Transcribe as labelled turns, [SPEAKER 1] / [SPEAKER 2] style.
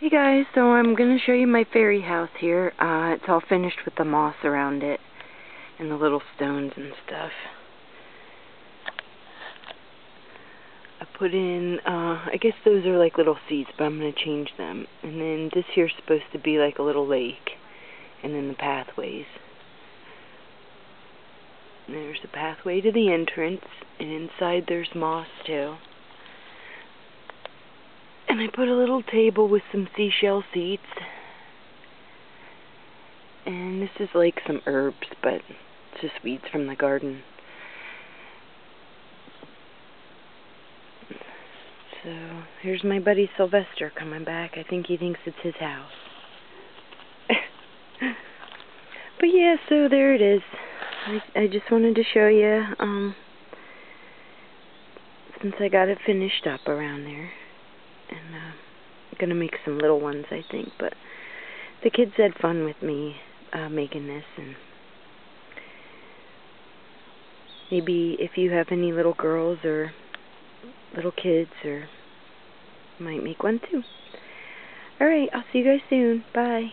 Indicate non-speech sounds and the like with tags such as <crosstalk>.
[SPEAKER 1] Hey guys, so I'm going to show you my fairy house here. Uh, it's all finished with the moss around it and the little stones and stuff. I put in, uh, I guess those are like little seeds, but I'm going to change them. And then this here's supposed to be like a little lake. And then the pathways. There's the pathway to the entrance, and inside there's moss too. I put a little table with some seashell seats. And this is like some herbs, but it's just weeds from the garden. So, here's my buddy Sylvester coming back. I think he thinks it's his house. <laughs> but yeah, so there it is. I, I just wanted to show you, um, since I got it finished up around there I'm gonna make some little ones, I think. But the kids had fun with me uh, making this, and maybe if you have any little girls or little kids, or might make one too. All right, I'll see you guys soon. Bye.